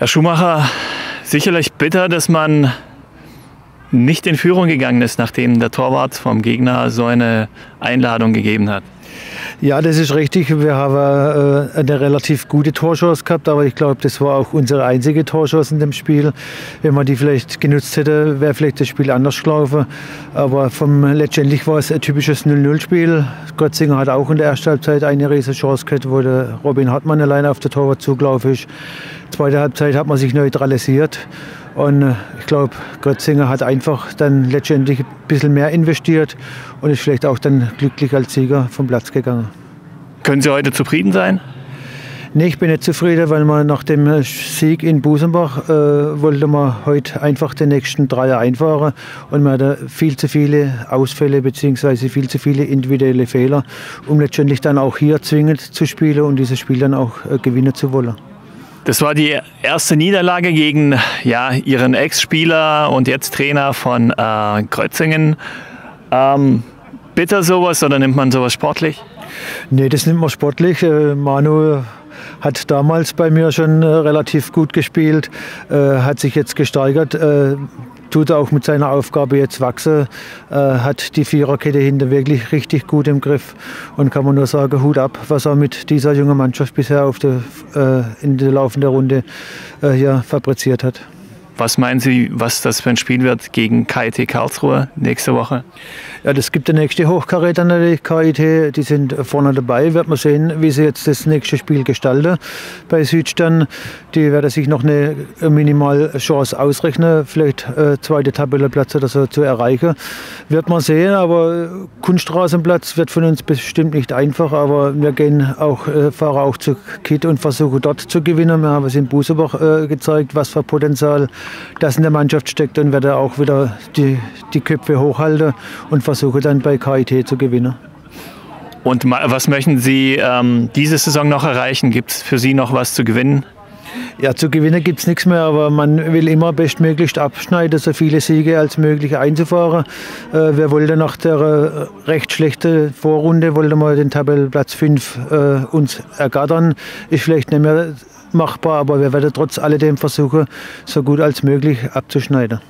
Herr Schumacher, sicherlich bitter, dass man nicht in Führung gegangen ist, nachdem der Torwart vom Gegner so eine Einladung gegeben hat. Ja, das ist richtig. Wir haben äh, eine relativ gute Torchance gehabt, aber ich glaube, das war auch unsere einzige Torchance in dem Spiel. Wenn man die vielleicht genutzt hätte, wäre vielleicht das Spiel anders gelaufen. Aber vom, letztendlich war es ein typisches 0-0-Spiel. Götzinger hat auch in der ersten Halbzeit eine riesige Chance gehabt, wo der Robin Hartmann alleine auf der Torwart zugelaufen ist. Zweite Halbzeit hat man sich neutralisiert. Und äh, ich glaube, Götzinger hat einfach dann letztendlich ein bisschen mehr investiert und ist vielleicht auch dann glücklich als Sieger vom Platz gegangen. Können Sie heute zufrieden sein? Nee, ich bin nicht zufrieden, weil man nach dem Sieg in Busenbach äh, wollte man heute einfach den nächsten Dreier einfahren und man hatte viel zu viele Ausfälle bzw. viel zu viele individuelle Fehler, um letztendlich dann auch hier zwingend zu spielen und dieses Spiel dann auch äh, gewinnen zu wollen. Das war die erste Niederlage gegen ja, Ihren Ex-Spieler und jetzt Trainer von äh, Krötzingen. Ähm, bitter sowas oder nimmt man sowas sportlich? Nee, das nimmt man sportlich. Äh, Manu hat damals bei mir schon äh, relativ gut gespielt, äh, hat sich jetzt gesteigert. Tut auch mit seiner Aufgabe jetzt wachsen, hat die Viererkette hinter wirklich richtig gut im Griff und kann man nur sagen, Hut ab, was er mit dieser jungen Mannschaft bisher auf der, in der laufenden Runde hier fabriziert hat. Was meinen Sie, was das für ein Spiel wird gegen KIT Karlsruhe nächste Woche? Ja, das gibt der nächste Hochkaräter natürlich, KIT. Die sind vorne dabei. Wird man sehen, wie sie jetzt das nächste Spiel gestalten bei Südstern. Die werden sich noch eine minimal Chance ausrechnen, vielleicht äh, zweite Tabellenplatz oder so zu erreichen. Wird man sehen, aber Kunststraßenplatz wird von uns bestimmt nicht einfach. Aber wir gehen auch, äh, fahren auch zu KIT und versuchen dort zu gewinnen. Wir haben es in Busebach äh, gezeigt, was für Potenzial das in der Mannschaft steckt und werde auch wieder die, die Köpfe hochhalten und versuche dann bei KIT zu gewinnen. Und was möchten Sie ähm, diese Saison noch erreichen? Gibt es für Sie noch was zu gewinnen? Ja, zu gewinnen gibt es nichts mehr, aber man will immer bestmöglichst abschneiden, so viele Siege als möglich einzufahren. Äh, wir wollten nach der äh, recht schlechten Vorrunde wollten wir den Tabellenplatz 5 äh, uns ergattern. Ist vielleicht nicht mehr machbar, aber wir werden trotz alledem versuchen, so gut als möglich abzuschneiden.